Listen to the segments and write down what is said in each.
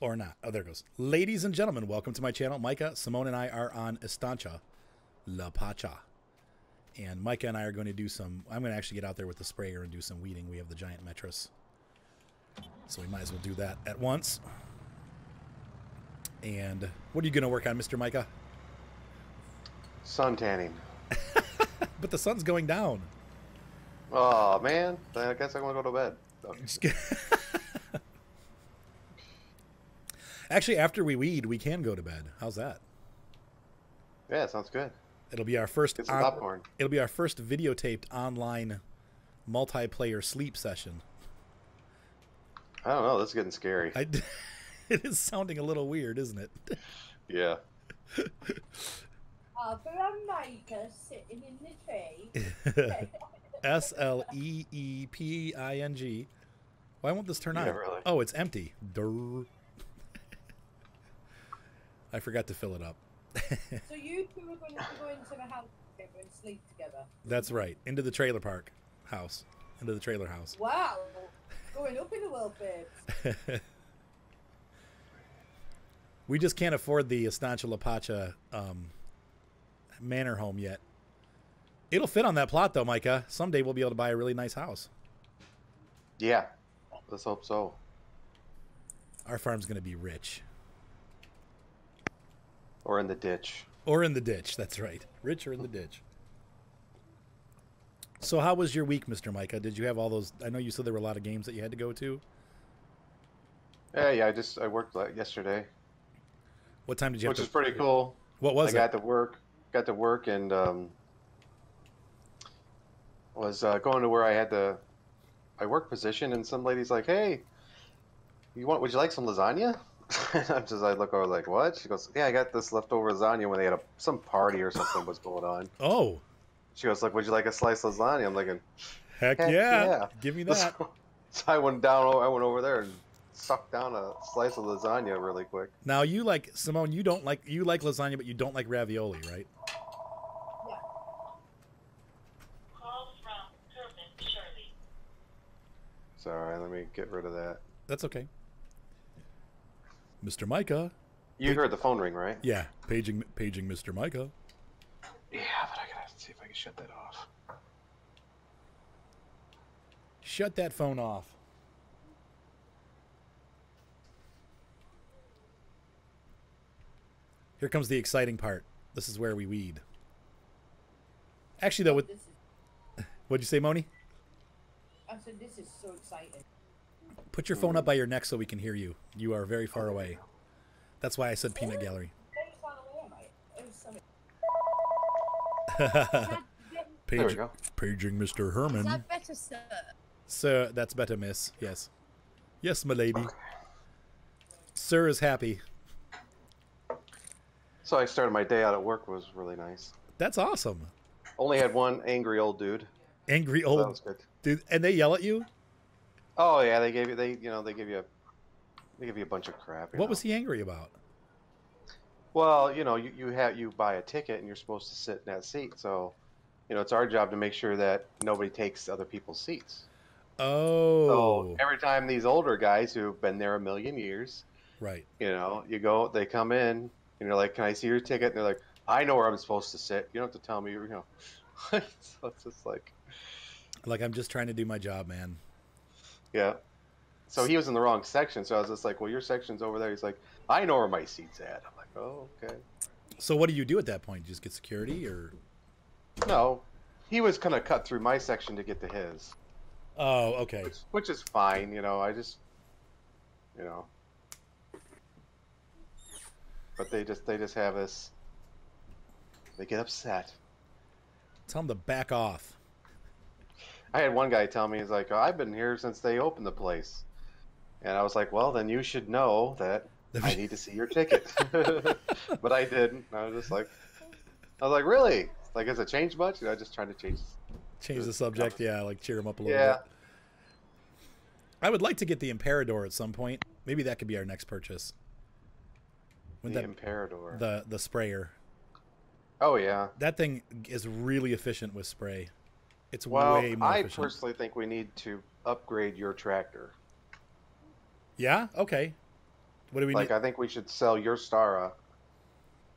Or not. Oh, there it goes. Ladies and gentlemen, welcome to my channel. Micah, Simone, and I are on Estancia La Pacha. And Micah and I are going to do some. I'm going to actually get out there with the sprayer and do some weeding. We have the giant Metris. So we might as well do that at once. And what are you going to work on, Mr. Micah? Sun tanning. But the sun's going down. Oh man, I guess I'm gonna go to bed. Okay. Just kidding. Actually, after we weed, we can go to bed. How's that? Yeah, sounds good. It'll be our first. Get some on- popcorn. it'll be our first videotaped online multiplayer sleep session. I don't know. This is getting scary. I, it is sounding a little weird, isn't it? Yeah. Arthur and sitting in the tree. S L E E P I N G. Why won't this turn Yeah, on? really. Oh, it's empty. Durr. I forgot to fill it up. so you two are going to go into the house together and sleep together. That's right. Into the trailer park house. Into the trailer house. Wow, going up in the world, babes. We just can't afford the Estancia La Pacha um, manor home yet. It'll fit on that plot, though, Micah. Someday we'll be able to buy a really nice house. Yeah. Let's hope so. Our farm's going to be rich. Or in the ditch. Or in the ditch. That's right. Rich or in the ditch. So, how was your week, Mr. Micah? Did you have all those? I know you said there were a lot of games that you had to go to. Yeah, yeah. I just I worked like yesterday, What time did you which is to? pretty cool. What was I it? got to work. Got to work and um, was uh, going to where I had the my work position, and some lady's like, "Hey, you want? Would you like some lasagna?" And I'm just I look over like, "What?" She goes, "Yeah, I got this leftover lasagna when they had a some party or something was going on." Oh, She goes like, "Would you like a slice of lasagna?" I'm like, heck, Heck yeah. yeah. Give me that. So, so I went down. I went over there and sucked down a slice of lasagna really quick. Now you like Simone. You don't like you like lasagna, but you don't like ravioli, right? Yeah. Call from Herman Shirley. Sorry, let me get rid of that. That's okay. Mr. Micah. You heard the phone ring, right? Yeah, paging paging Mr. Micah. Yeah, but I gotta see if I can shut that off. Shut that phone off. Here comes the exciting part. This is where we weed. Actually, though, with what'd you say, Moni? I said this is so exciting. Put your phone up by your neck so we can hear you. You are very far away. That's why I said peanut gallery. Very far away, mate. Sorry. Page, There we go. Paging Mr. Is Herman. that better, sir? Sir, that's better, miss. Yes. Yes, my lady. Sir is happy. So I started my day out at work was really nice. That's awesome. Only had one angry old dude. Angry So that old was good. dude. And they yell at you? Oh yeah, they gave you they you know they give you a they give you a bunch of crap. What know. was he angry about? Well, you know, you, you have you buy a ticket and you're supposed to sit in that seat. So, you know, it's our job to make sure that nobody takes other people's seats. Oh, So every time these older guys who've been there a million years, right. you know, you go, they come in and you're like, "Can I see your ticket?" And they're like, "I know where I'm supposed to sit. You don't have to tell me." You know, so it's just like, Like I'm just trying to do my job, man. Yeah. So he was in the wrong section. So I was just like, "Well, your section's over there." He's like, "I know where my seat's at." I'm like, "Oh, okay." So what do you do at that point? You just get security, or No, he was kind of cut through my section to get to his. oh, okay. which, which is fine. You know, I just, you know, but they just they just have this. They get upset. Tell them to back off. I had one guy tell me he's like, oh, "I've been here since they opened the place," and I was like, "Well, then you should know that I need to see your ticket." but I didn't. I was just like, I was like, "Really? Like, has it changed much?" You know, just trying to change. Change the subject, yeah. Like cheer him up a little Yeah. bit. I would like to get the Imperador at some point. Maybe that could be our next purchase. The When that Imperador. the the sprayer. Oh yeah. That thing is really efficient with spray. It's Well, way more I efficient. personally think we need to upgrade your tractor. Yeah. Okay. What do we like need? I think we should sell your Stara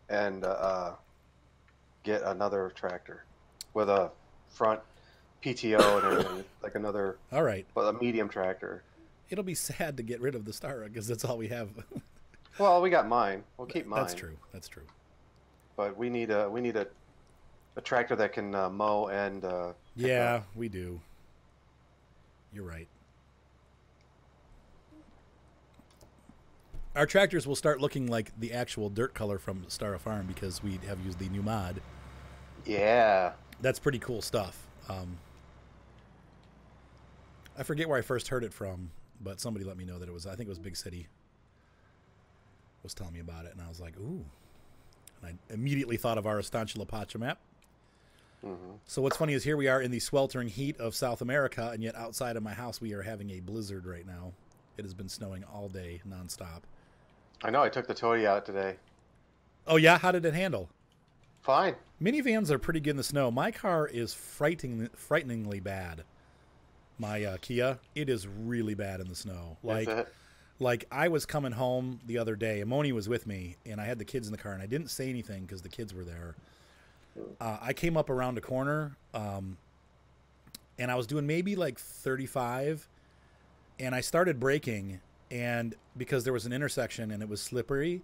and uh, get another tractor with a front PTO and everything, like another, All right. but a medium tractor. It'll be sad to get rid of the Stara because that's all we have. Well, we got mine. We'll keep mine. That's true. That's true. But we need a we need a a tractor that can uh, mow and uh, Yeah, we do. You're right. Our tractors will start looking like the actual dirt color from Stara Farm because we have used the new mod. Yeah. That's pretty cool stuff. Um, I forget where I first heard it from, but somebody let me know that it was. I think it was Big City. Was telling me about it, and I was like, "Ooh!" And I immediately thought of our Estancia La Pacha map. Hmm So what's funny is here we are in the sweltering heat of South America, and yet outside of my house we are having a blizzard right now. It has been snowing all day, nonstop. I know. I took the Toyota out today. Oh yeah, how did it handle? Fine. Minivans are pretty good in the snow. My car is frightening, frighteningly bad. My uh, Kia, it is really bad in the snow. Like, like I was coming home the other day. Moni was with me, and I had the kids in the car, and I didn't say anything because the kids were there. Uh, I came up around a corner, um, and I was doing maybe like 35, and I started braking, and because there was an intersection and it was slippery,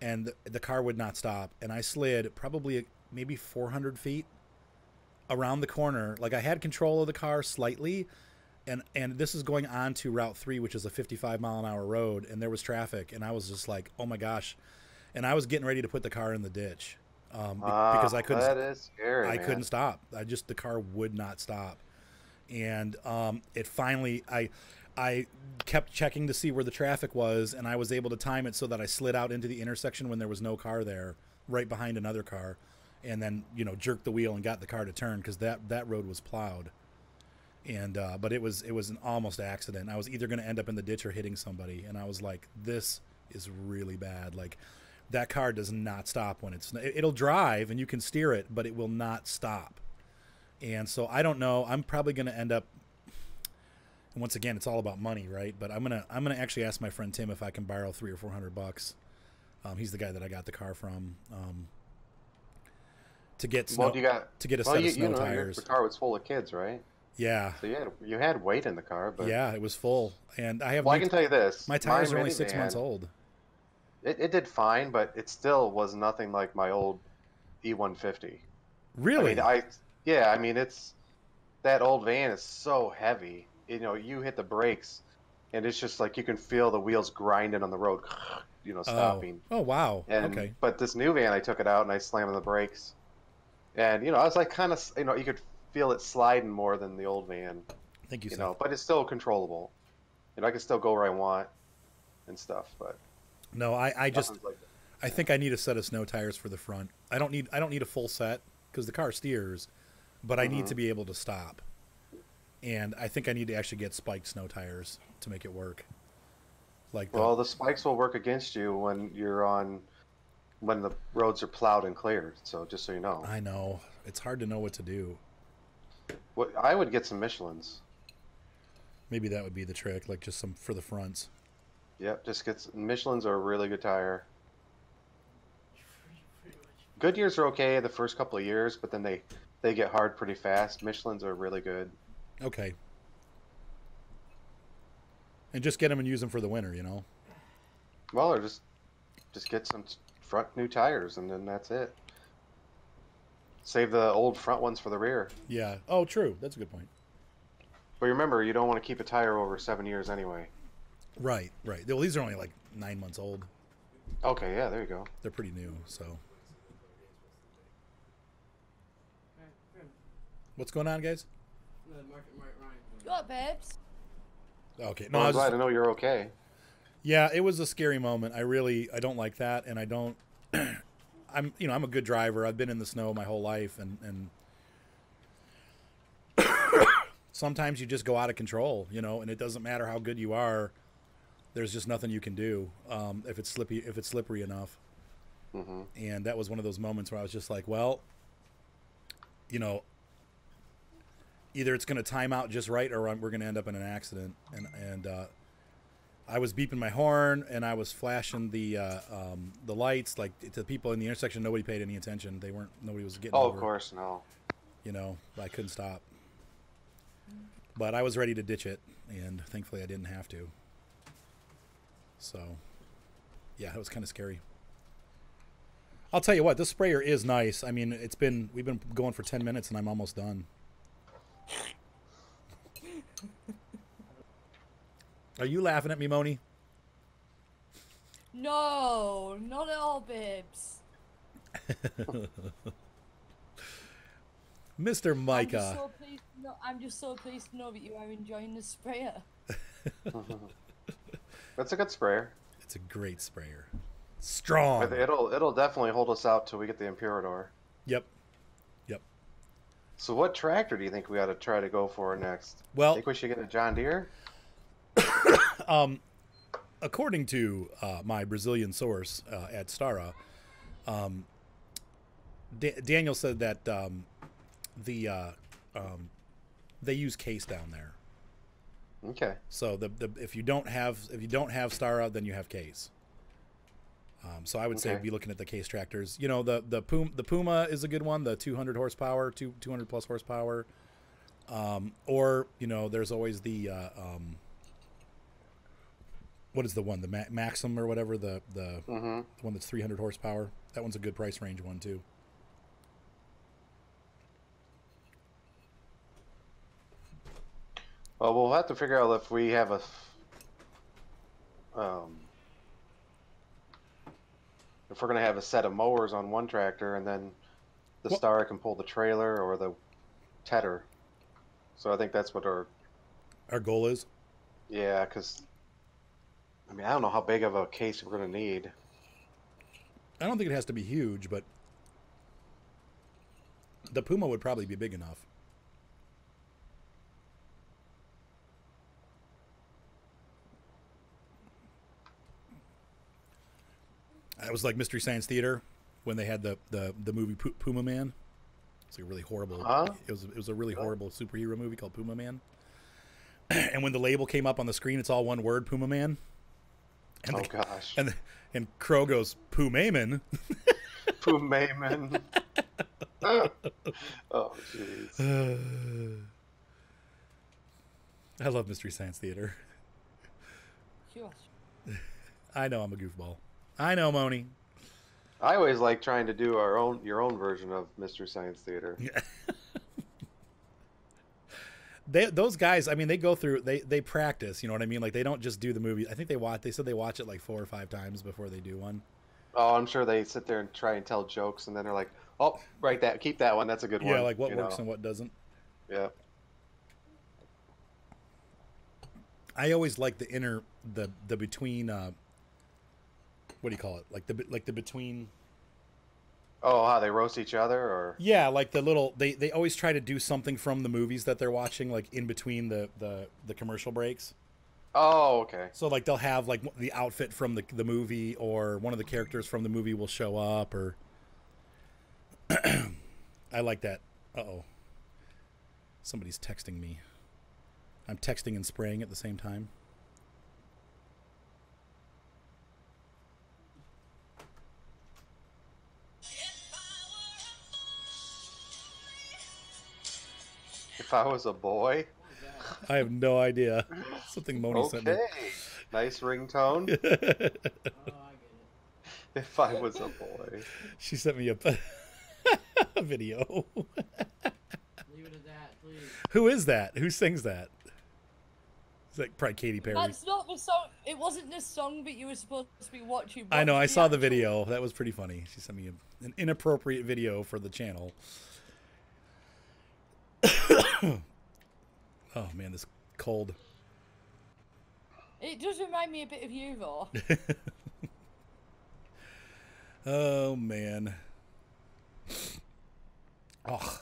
and the, the car would not stop, and I slid probably maybe 400 feet around the corner. Like I had control of the car slightly, and and this is going on to Route Three, which is a 55 mile an hour road, and there was traffic, and I was just like, oh my gosh, and I was getting ready to put the car in the ditch um, be- because I Ah, couldn't That is scary. I man. couldn't stop. I just the car would not stop, and um, it finally I I kept checking to see where the traffic was, and I was able to time it so that I slid out into the intersection when there was no car there, right behind another car, and then you know jerked the wheel and got the car to turn because that that road was plowed, and uh, but it was it was an almost accident. I was either going to end up in the ditch or hitting somebody, and I was like, this is really bad. Like that car does not stop when it's it- it'll drive and you can steer it, but it will not stop. And so I don't know. I'm probably going to end up. And once again, it's all about money, right? But I'm gonna I'm gonna actually ask my friend Tim if I can borrow three or four hundred bucks. Um, he's the guy that I got the car from. Um, to get snow, Well, you got. to get a Well, set you, of snow you know, tires. the car was full of kids, right? Yeah, So you had you had weight in the car, but yeah, it was full, and I have Well, I can tell you this: my tires are only six months old. It, it did fine, but it still was nothing like my old E150. Really? I mean, I yeah, I mean it's that old van is so heavy. You know, you hit the brakes, and it's just like you can feel the wheels grinding on the road. You know, oh. stopping. Oh, oh wow. And okay. but this new van, I took it out and I slammed on the brakes, and you know, I was like kind of you know you could feel it sliding more than the old van. Thank you, You know, but it's still controllable. You know, I can still go where I want and stuff. But No, I, I just like I think I need a set of snow tires for the front. I don't need I don't need a full set because the car steers, but I need to uh-huh. be able to stop. And I think I need to actually get spiked snow tires to make it work. Like the, Well, the spikes will work against you when you're on when the roads are plowed and cleared. So just so you know, I know it's hard to know what to do. what I would get some Michelin's. Maybe that would be the trick, like just some for the fronts. Yep, just gets Michelin's are a really good tire. Goodyears are okay the first couple of years, but then they they get hard pretty fast. Michelin's are really good. Okay. And just get them and use them for the winter, you know. Well, or just just get some front new tires, and then that's it. Save the old front ones for the rear. Yeah. Oh, true. That's a good point. But remember, you don't want to keep a tire over seven years anyway. Right. Right. Well, these are only like nine months old. Okay, yeah, there you go. They're pretty new. So, what's going on, guys? You got babes? Okay. No, Well, I I'm was glad just- to know you're okay. Yeah, it was a scary moment. I really I don't like that and I don't I'm you know, I'm a good driver. I've been in the snow my whole life and and sometimes you just go out of control, you know, and it doesn't matter how good you are. There's just nothing you can do um, if it's slippy if it's slippery enough. hmm And that was one of those moments where I was just like, well, you know, either it's going to time out just right or I'm- we're going to end up in an accident. And and uh, I was beeping my horn and I was flashing the uh, um, the lights like to the people in the intersection. Nobody paid any attention. They weren't. Nobody was getting. Oh, over, of course, no. You know, I couldn't stop. But I was ready to ditch it, and thankfully I didn't have to. So, yeah, it was kind of scary. I'll tell you what, this sprayer is nice. I mean, it's been we've been going for ten minutes, and I'm almost done. Are you laughing at me, Moni? No, not at all, babes. Mr. I'm Micah. just so pleased. To know, I'm just so pleased to know that you are enjoying the sprayer. That's a good sprayer. It's a great sprayer. Strong. It- It'll it'll definitely hold us out till we get the Imperador. Yep. Yep. So what tractor do you think we ought to try to go for next? Well, I think we should get a John Deere? um, according to uh, my Brazilian source uh, at Stara, um, Da- Daniel said that um, the uh, um, they use case down there. Okay. So the, the if you don't have if you don't have Stara, then you have case. Um, so I would say be looking at the case tractors. You know the the Puma, the Puma is a good one, the 200 horsepower, two 200 plus horsepower. Um, or you know there's always the uh, um, what is the one the Ma- Maxim or whatever the the Mm-hmm. one that's 300 horsepower. That one's a good price range one too. Well, we'll have to figure out if we have a Um, if we're gonna have a set of mowers on one tractor, and then the Well- Stara can pull the trailer or the tedder. So I think that's what our Our goal is yeah, because I mean I don't know how big of a case we're gonna need. I don't think it has to be huge, but the Puma would probably be big enough. It was like Mystery Science Theater when they had the the, the movie Pu- Puma Man. It's like a really horrible. Huh? It was it was a really Really? horrible superhero movie called Puma Man. and when the label came up on the screen, it's all one word, Puma Man. And oh the, gosh, and and Crow goes Pumaman. Pumayman. oh jeez. I love Mystery Science Theater. Sure. I know I'm a goofball. I know, Moni. I always like trying to do our own your own version of Mystery Science Theater. They, those guys, I mean, they go through, they they practice. You know what I mean? Like they don't just do the movie. I think they watch. They said they watch it like four or five times before they do one. Oh, I'm sure they sit there and try and tell jokes, and then they're like, "Oh, write that, keep that one. That's a good one." Yeah, like what you works know? and what doesn't. Yeah. I always like the inner, the the between. uh What do you call it? Like the like the between. Oh, how they roast each other, or Yeah, like the little. They they always try to do something from the movies that they're watching, like in between the the the commercial breaks. oh, okay. So like they'll have like the outfit from the the movie, or one of the characters from the movie will show up, or I like that. Uh oh, somebody's texting me. I'm texting and spraying at the same time. If I was a boy, I have no idea. Something Moni sent me. okay, nice ringtone. if I was a boy, She sent me a, a video. Leave it at that, please. Who is that? Who sings that? It's like probably Katy Perry. That's not the song. It wasn't the song that you were supposed to be watching. I know. I Watch saw the video. That was pretty funny. She sent me a, an inappropriate video for the channel. oh man, this cold. It does remind me a bit of you, though. Oh man. Oh.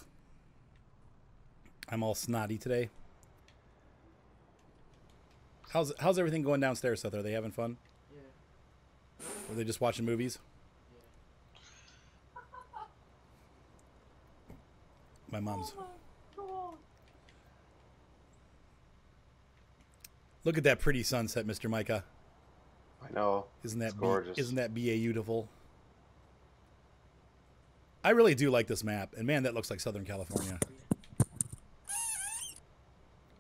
I'm all snotty today. How's how's everything going downstairs, Seth? Are they having fun? Yeah. Are they just watching movies? My mom's. Oh, Look at that pretty sunset, Mr. Micah. I know. Isn't that It's be- gorgeous. isn't that beautiful? I really do like this map, and man, that looks like Southern California.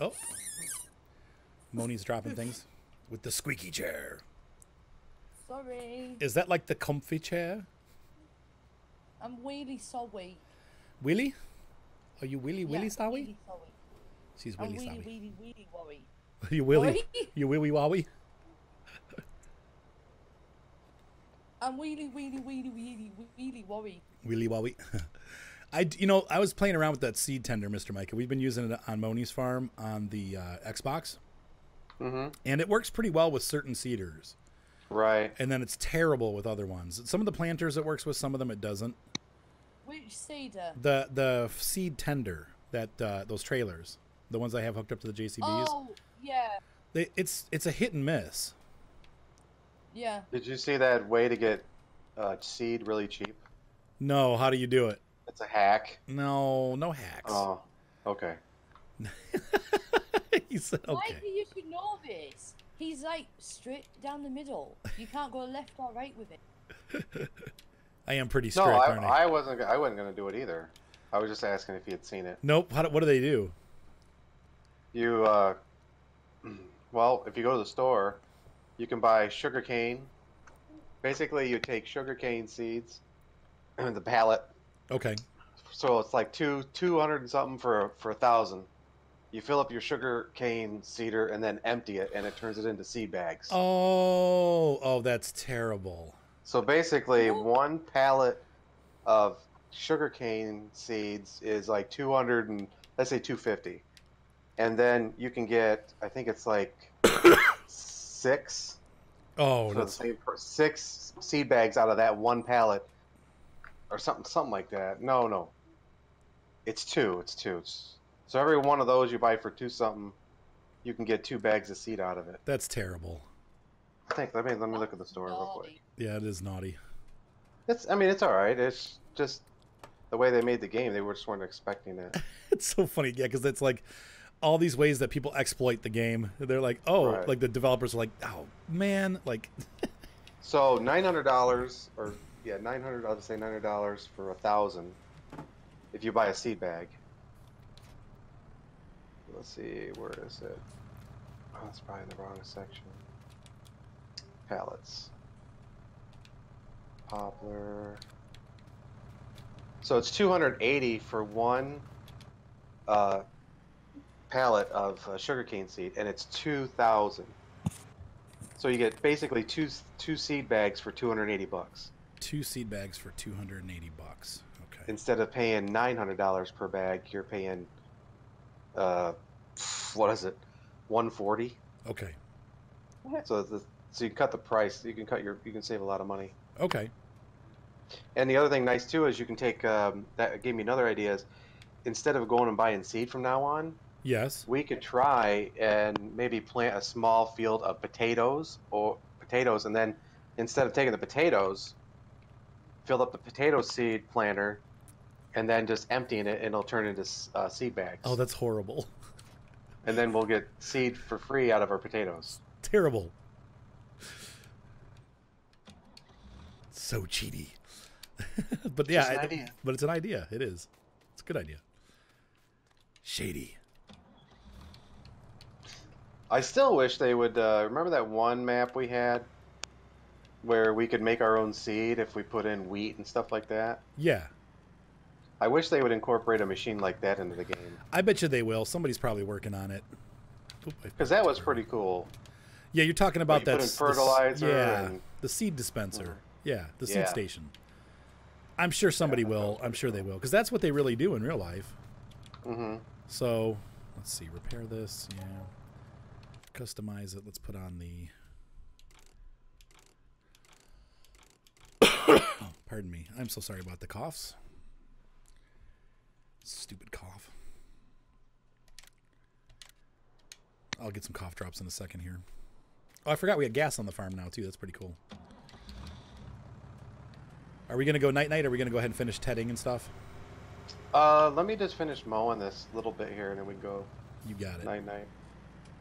Oh, Moni's dropping things with the squeaky chair. Sorry. Is that like the comfy chair, I'm really sorry. Willie? Are you Willie Willie Yeah, Stowie? Really sorry. She's I'm Willie really, really, really worried. you Willie? Sorry? You Willie Wowie? I'm really, really, really, really, really worried. Willy Wowie. I, you know, I was playing around with that seed tender, Mr. Micah. We've been using it on Moni's farm on the uh, Xbox, Mm-hmm. and it works pretty well with certain seeders. Right. And then it's terrible with other ones. Some of the planters it works with, some of them it doesn't. Which seeder? The the seed tender that uh, those trailers, the ones I have hooked up to the JCBs, Oh, yeah, they, it's it's a hit and miss. yeah. Did you see that way to get uh, seed really cheap? No, how do you do it? It's a hack. No, no hacks. Oh, okay. he said Why okay. do you should know this? He's like straight down the middle. You can't go left or right with it. I am pretty No, I, aren't I? I wasn't. I wasn't gonna do it either. I was just asking if you had seen it. Nope. How what do they do? You, uh, well, if you go to the store, you can buy sugar cane. Basically, you take sugar cane seeds, and the pallet. Okay. So it's like two two hundred and something for for a thousand. You fill up your sugar cane seeder and then empty it, and it turns it into seed bags. Oh, oh, that's terrible. So basically, one pallet of sugarcane seeds is like 200 and let's say 250. And then you can get, I think it's like six, Oh, that's same six seed bags out of that one pallet, or something, something like that. No, no, it's two. It's two. It's, so every one of those you buy for two something, you can get two bags of seed out of it. that's terrible. I think. Let me let me look at the store real quick. Yeah, it is naughty. It's. I mean, it's all right. It's just the way they made the game. They were just weren't expecting it. It's so funny, yeah, because it's like all these ways that people exploit the game. They're like, oh, Right. like the developers are like, oh man, like, So nine hundred dollars, or yeah, nine hundred. I'll just say nine hundred dollars for a thousand. If you buy a seed bag. Let's see, where is it? Oh, it's probably in the wrong section. Pallets. Poplar. So it's two hundred eighty for one uh, pallet of uh, sugarcane seed, and it's two thousand. So you get basically two two seed bags for 280 bucks two seed bags for 280 bucks. Okay. instead of paying $900 per bag. You're paying uh, what is it, 140? Okay. So the so you cut the price. You can cut your you can save a lot of money. Okay. And the other thing nice too is you can take um, that gave me another idea is instead of going and buying seed from now on, Yes. we could try and maybe plant a small field of potatoes or potatoes and then instead of taking the potatoes fill up the potato seed planter and then just emptying it and it'll turn into uh, seed bags Oh, that's horrible. and then we'll get seed for free out of our potatoes Terrible. So cheaty. but yeah, Just an I- but it's an idea. It is. It's a good idea. Shady. I still wish they would uh, remember that one map we had where we could make our own seed if we put in wheat and stuff like that Yeah. i wish they would incorporate a machine like that into the game I bet you they will. Somebody's probably working on it. Because that was pretty cool Yeah, you're talking about that s- the fertilizer yeah, and- the seed dispenser. Mhm. Yeah, the seed Yeah. station. I'm sure somebody that will. I'm sure they will because that's what they really do in real life. Mm-hmm. So let's see. Repair this. Yeah. Customize it. Let's put on the. oh, pardon me. I'm so sorry about the coughs. Stupid cough. I'll get some cough drops in a second here. Oh, I forgot we had gas on the farm now too. That's pretty cool. Are we gonna go night night? Are we gonna go ahead and finish tedding and stuff? Uh, let me just finish mowing this little bit here, and then we go You got it. night night.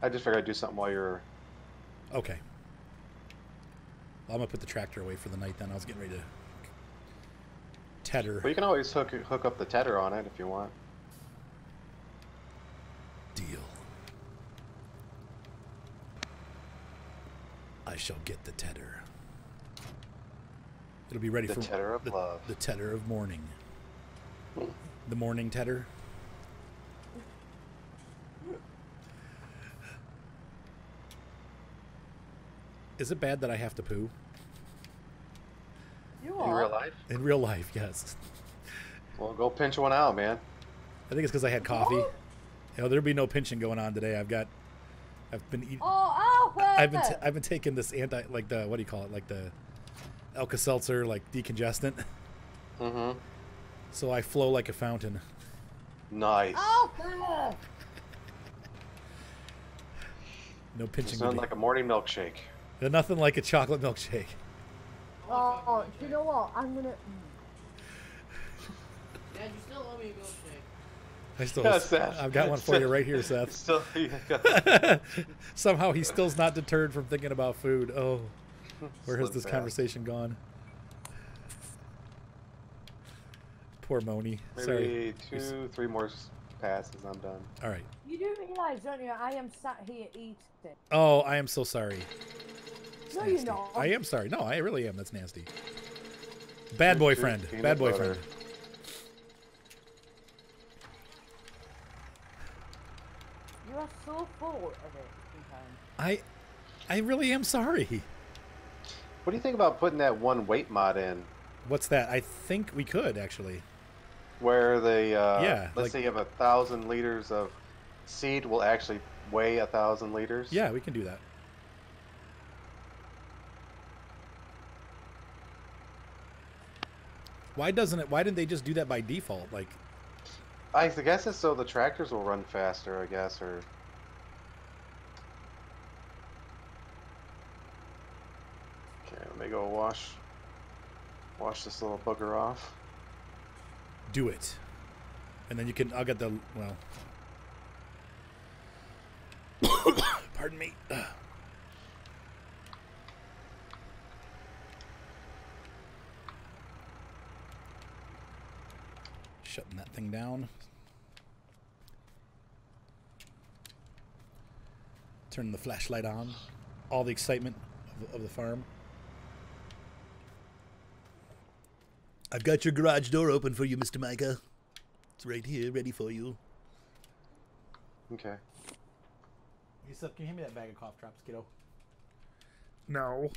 I just figured I'd do something while you're. Okay. I'm gonna put the tractor away for the night. Then I was getting ready to tether. But you can always hook hook up the tedder on it if you want. Deal. I shall get the tedder. It'll be ready for The for tether of the, love. the tether of morning. The morning tether. Is it bad that I have to poo? You In real life? In real life, yes. Well, go pinch one out, man. I think it's because I had coffee. You know, there'll be no pinching going on today. I've got, I've been eating. Oh, Albert! I've been t- I've been taking this anti like the what do you call it like the Alka Seltzer like decongestant, Mm-hmm. so I flow like a fountain. Nice. Albert! No pinching. Sound today. like a morning milkshake. They're nothing like a chocolate milkshake. Oh, do you know what? I'm gonna. Mm. Dad, you still owe me a milkshake. I still, Yeah, Seth. I've got one for you right here, Seth. Still, Somehow he still's not deterred from thinking about food. Oh, where has this fast. conversation gone? Poor Moni. Maybe Sorry. two, three more passes. I'm done. All right. You do realise, don't you? I am sat here eating. Oh, I am so sorry. It's No, you're nasty. not. I am sorry. No, I really am. That's nasty. Bad boyfriend. Peanut Bad butter. boyfriend. You are so full of it sometimes. I, I really am sorry. What do you think about putting that one weight mod in, What's that? I think we could actually. where they, uh, Yeah, let's like- say you have a thousand liters of seed will actually weigh a thousand liters. Yeah, we can do that. Why doesn't it? Why didn't they just do that by default? Like, I guess it's so the tractors will run faster. I guess, or okay, let me go wash, wash this little booger off. do it, and then you can. I'll get the well. Pardon me. Shutting that thing down. Turning the flashlight on. All the excitement of, of the farm. I've got your garage door open for you, Mr. Micah. It's right here, ready for you. Okay. Yusuf, can you hand me that bag of cough drops, kiddo? No.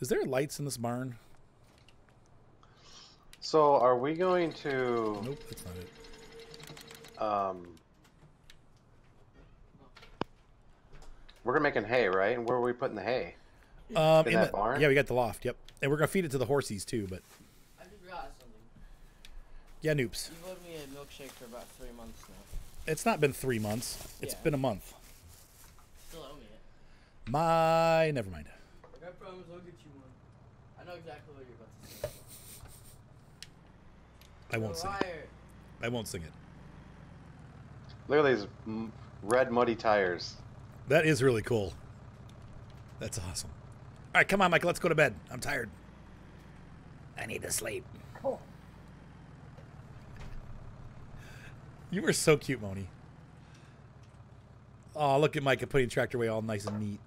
Is there lights in this barn? So, are we going to? Nope, that's not it. Um, we're gonna making hay, right? And where are we putting the hay? Um, In in that the- barn? Yeah, we got the loft. Yep, and we're gonna feed it to the horsies too. But I just realized something. yeah, noobs. You've owed me a milkshake for about three months now. It's not been three months. It's Yeah. been a month. Still owe me it. My, never mind. Like, I promise I'll get you one. I know exactly what you're about to say. I won't sing. it. I won't sing it. Look at these red muddy tires. That is really cool. That's awesome. All right, come on, Michael. Let's go to bed. I'm tired. I need to sleep. Cool. You were so cute, Moni. Oh, look at Micah putting tractor away all nice and neat.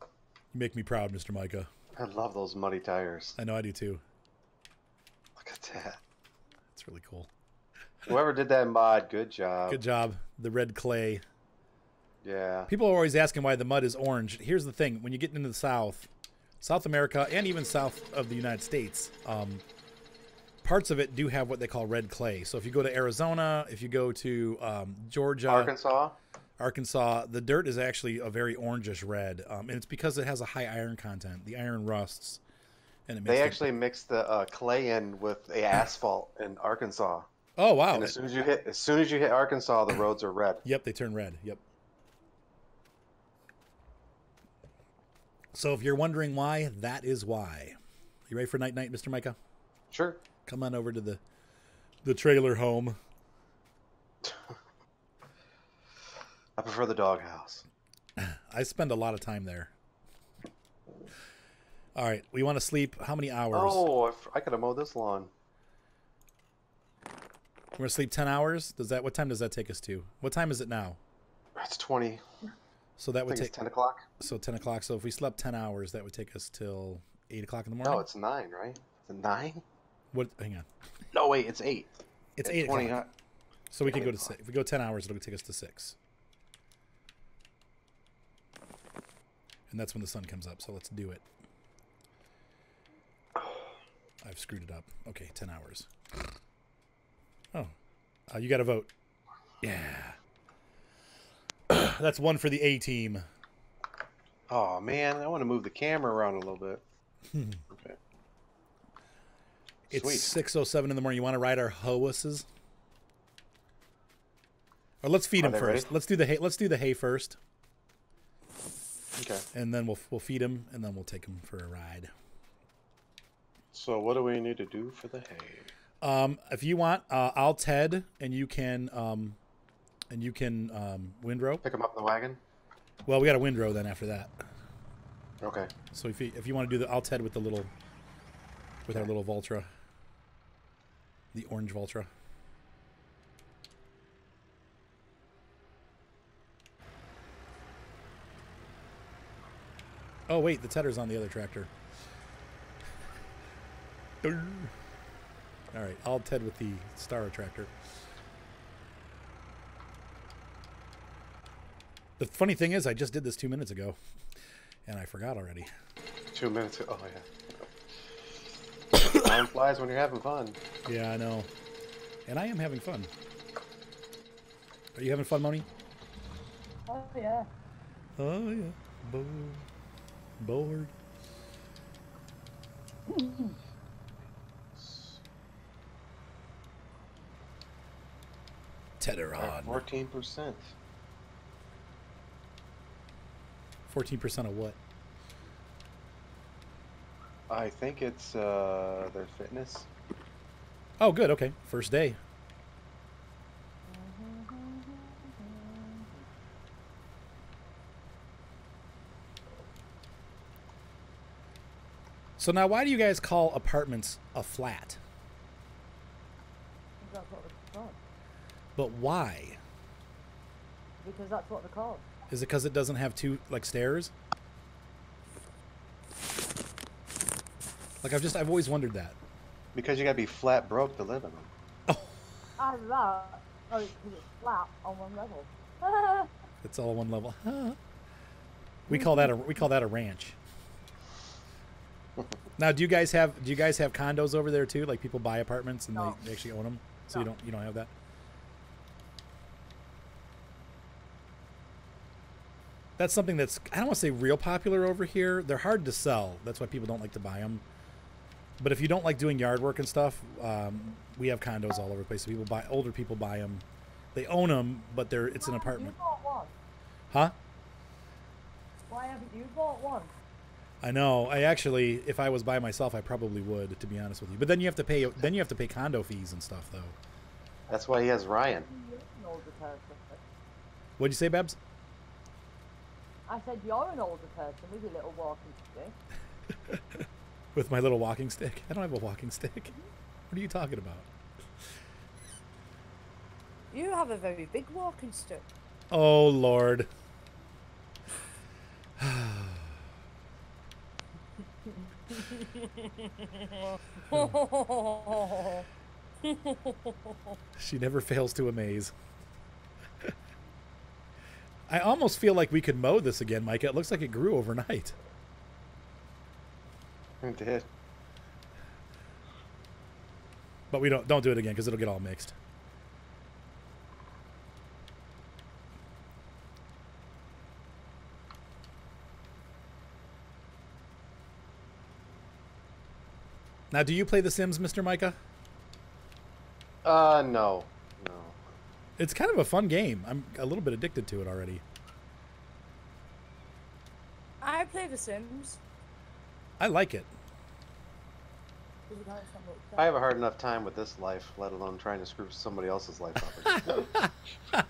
You make me proud, Mr. Micah. I love those muddy tires. I know I do too. At that. It's really cool. Whoever did that mod, good job. Good job. The red clay. Yeah. People are always asking why the mud is orange. Here's the thing: when you get into the South, South America, and even south of the United States, um, parts of it do have what they call red clay. So if you go to Arizona, if you go to um, Georgia, Arkansas. Arkansas, the dirt is actually a very orangish red, um, and it's because it has a high iron content. The iron rusts, and They actually mixed the uh, clay in with the asphalt in Arkansas. Oh wow! And as soon as you hit, as soon as you hit Arkansas, the roads are red. Yep, they turn red. Yep. So if you're wondering why, that is why. You ready for night night, Mr. Micah? Sure. Come on over to the the trailer home. I prefer the doghouse. I spend a lot of time there. All right, we want to sleep. How many hours? Oh, I could have mowed this lawn. We're gonna sleep ten hours. Does that? What time does that take us to? What time is it now? It's 20. So that would take 10 o'clock. so ten o'clock. So if we slept ten hours, that would take us till eight o'clock in the morning. No, it's 9, right? It's 9? what? Hang on. No, wait, it's 8. It's eight 20 o'clock. Uh, so we can go to six. If we go ten hours, it'll take us to six. And that's when the sun comes up. So let's do it. I've screwed it up. Okay, ten hours. Oh, uh, you got to vote. Yeah. that's one for the A team. Oh, man, I want to move the camera around a little bit. okay. It's Sweet. six oh seven in the morning. You want to ride our hoasses? Or let's feed Are him first. ready? Let's do the hay. Let's do the hay first. Okay. and then we'll we'll feed him, and then we'll take him for a ride. So, what do we need to do for the hay? Um, if you want, uh, I'll Ted, and you can um, and you can um, windrow. Pick them up in the wagon? Well, we got a windrow then after that. Okay. So if you if you want to do the, I'll Ted with the little with our little Valtra, the orange Valtra. Oh wait, the Tedder's on the other tractor. All right, I'll Ted with the Stara tractor. The funny thing is, I just did this two minutes ago, and I forgot already. Two minutes. ago? Oh, yeah. Time flies when you're having fun. Yeah, I know. And I am having fun. Are you having fun, Moni? Oh yeah. Oh yeah. Bo- bored. Tedder on. Fourteen percent. Fourteen percent of what? I think it's uh, their fitness. Oh, good. Okay, first day. So now, why do you guys call apartments a flat? That's what they're called. But why? Because that's what they're called. Is it because it doesn't have two like stairs? Like I've just I've always wondered that. Because you gotta be flat broke to live in them. Oh. Either that, or it's 'cause it's flat on one level. It's all one level. We call that a we call that a ranch. Now, do you guys have do you guys have condos over there too? Like people buy apartments and No. they, they actually own them. So you don't you don't have that. That's something that's I don't want to say real popular over here. They're hard to sell. That's why people don't like to buy them. But if you don't like doing yard work and stuff, um, we have condos all over the place. People buy older people buy them. They own them, but they're it's an apartment. You bought one. Huh? Why haven't you bought one? I know. I actually, if I was by myself, I probably would, to be honest with you. But then you have to pay. Then you have to pay condo fees and stuff, though. That's why he has Ryan. You're an older person. What'd you say, Babs? I said you're an older person with your little walking stick. With my little walking stick? I don't have a walking stick. What are you talking about? You have a very big walking stick. Oh Lord. She never fails to amaze. I almost feel like we could mow this again, Micah. It looks like it grew overnight. He did. But we don't don't do it again because it'll get all mixed. Now, do you play The Sims, Mr. Micah? Uh, no. No. It's kind of a fun game. I'm a little bit addicted to it already. I play The Sims. I like it. I have a hard enough time with this life, let alone trying to screw somebody else's life up.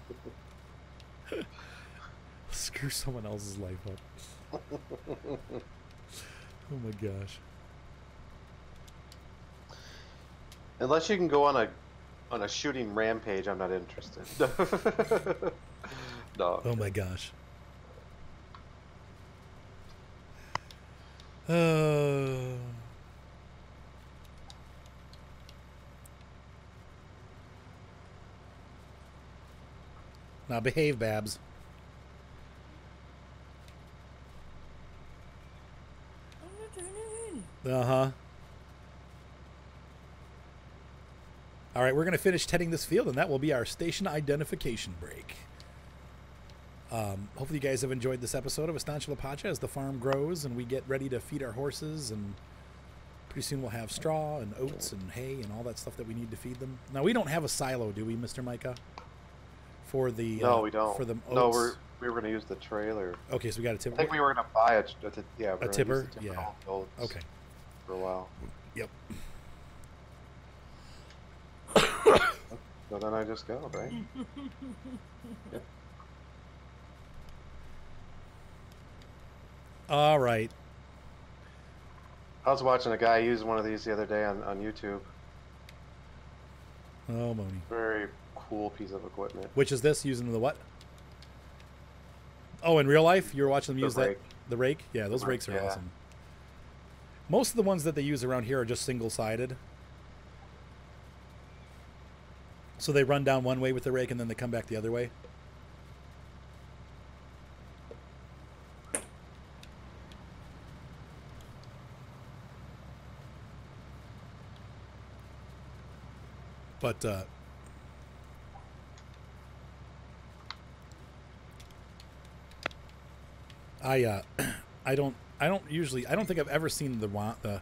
Screw someone else's life up. Oh my gosh. Unless you can go on a on a shooting rampage, I'm not interested. no. Oh my gosh. Uh, now behave, Babs. I'm not doing. Uh huh. All right, we're going to finish tending this field, and that will be our station identification break. Um, hopefully, you guys have enjoyed this episode of Estancia La Pacha as the farm grows and we get ready to feed our horses. And pretty soon we'll have straw and oats and hay and all that stuff that we need to feed them. Now, we don't have a silo, do we, Mr. Micah? For the No, uh, we don't. For the oats. no, we're we were gonna use the trailer. okay. So we got a I I think we were gonna buy a, a yeah we use tipper? Yeah. off the oats Okay. For a while. Yep. So then I just go right. yep. All right. I was watching a guy use one of these the other day on, on YouTube. Oh, Moni. Very cool piece of equipment. Which is this using the what? Oh, in real life, you were watching them The use rake. that. The rake, yeah, those rakes are yeah. awesome. Most of the ones that they use around here are just single-sided. So they run down one way with the rake and then they come back the other way. But uh, I uh, I don't I don't usually I don't think I've ever seen the the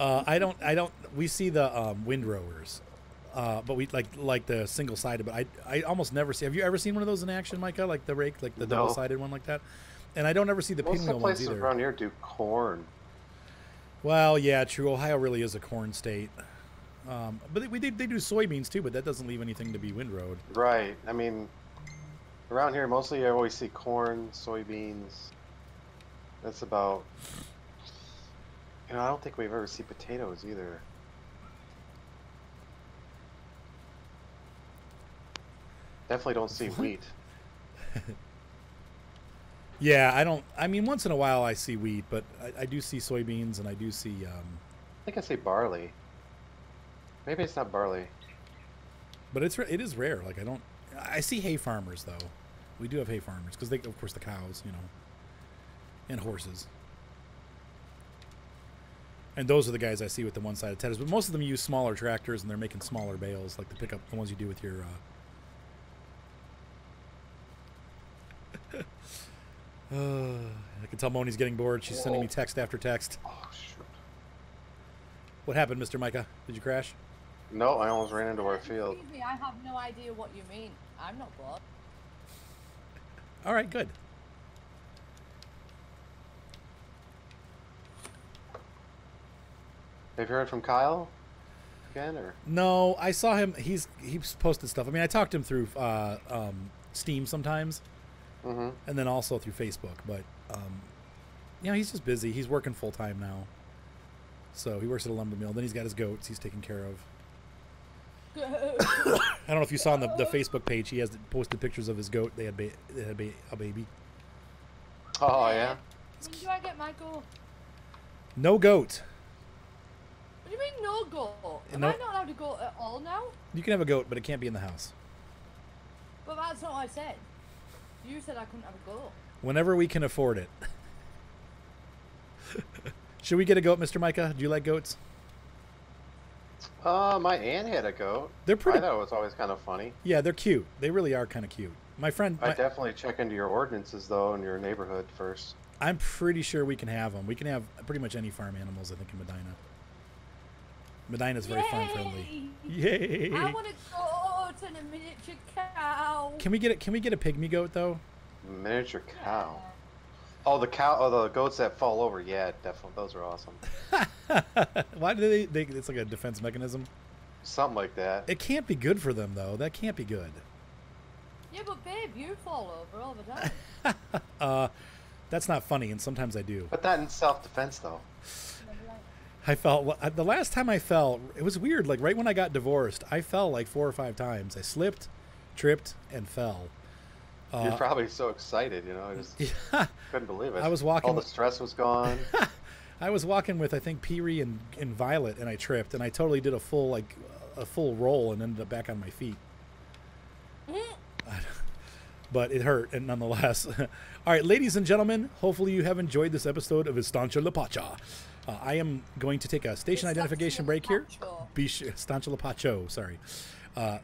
Uh, I don't. I don't. We see the um, windrowers, uh, but we like like the single sided. But I I almost never see. Have you ever seen one of those in action, Micah? Like the rake, like the No. double sided one, like that. And I don't ever see the Most pinwheel the ones places either. around here do corn. Well, yeah, true. Ohio really is a corn state. Um, but they, we they, they do soybeans too, but that doesn't leave anything to be windrowed. Right. I mean, around here mostly I always see corn, soybeans. That's about. You know, I don't think we've ever seen potatoes either. Definitely don't see wheat. Yeah, I don't. I mean, once in a while I see wheat, but I, I do see soybeans and I do see. Um, I think I see barley. Maybe it's not barley. but it's it is rare. Like I don't. I see hay farmers though. We do have hay farmers because they, of course, the cows, you know, and horses. And those are the guys I see with the one-sided tedders. But most of them use smaller tractors and they're making smaller bales, like the pickup, the ones you do with your. Uh... Uh, I can tell Moni's getting bored. She's sending me text after text. Oh shoot! What happened, Mr. Micah? Did you crash? No, I almost ran into our field. Excuse me, I have no idea what you mean. I'm not bored. All right, good. Have you heard from Kyle again, or No, I saw him. He's he's posted stuff. I mean, I talked to him through uh, um, Steam sometimes, mm-hmm. and then also through Facebook. But um, you know, he's just busy. He's working full time now, so he works at a lumber mill. Then he's got his goats. He's taking care of. I don't know if you saw on the, the Facebook page. He has posted pictures of his goat. They had ba- they had ba- a baby. Oh yeah. when do I get my goat? No goat. What do you mean no goat? Am No. I not allowed to go at all now? You can have a goat, but it can't be in the house. But that's not what I said. You said I couldn't have a goat. Whenever we can afford it. Should we get a goat, Mr. Micah? Do you like goats? Uh, my aunt had a goat. They're pretty. I thought it was always kind of funny. Yeah, they're cute. They really are kind of cute. My friend, I my- definitely check into your ordinances though in your neighborhood first. I'm pretty sure we can have them. We can have pretty much any farm animals. I think in Medina. Medina's very farm friendly. Yay! I want a goat and a miniature cow. Can we get it? Can we get a pygmy goat though? Miniature cow. Oh, the cow. Oh, the goats that fall over. Yeah, definitely. Those are awesome. Why do they, they? It's like a defense mechanism. Something like that. It can't be good for them though. That can't be good. Yeah, but babe, you fall over all the time. Uh, that's not funny, and sometimes I do. But not in self-defense though. I fell uh, the last time I fell. It was weird. Like right when I got divorced, I fell like four or five times. I slipped, tripped, and fell. You're uh, probably so excited, you know. I just Yeah, couldn't believe it. I was walking- All the stress was gone. I was walking with I think Peary and, and Violet, and I tripped, and I totally did a full like a full roll and ended up back on my feet. Mm. but it hurt, and nonetheless. All right, ladies and gentlemen, hopefully you have enjoyed this episode of Estancia La Pacha. Uh, I am going to take a station Estancia identification break here. Pacho. Be sure, Estancia La Pacho, sorry. Uh,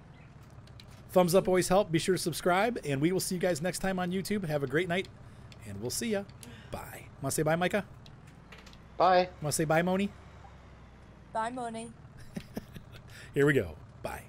thumbs up always help. Be sure to subscribe, and we will see you guys next time on YouTube. Have a great night, and we'll see ya. Bye. Want to say bye, Micah? Bye. Want to say bye, Moni? Bye, Moni. Here we go. Bye.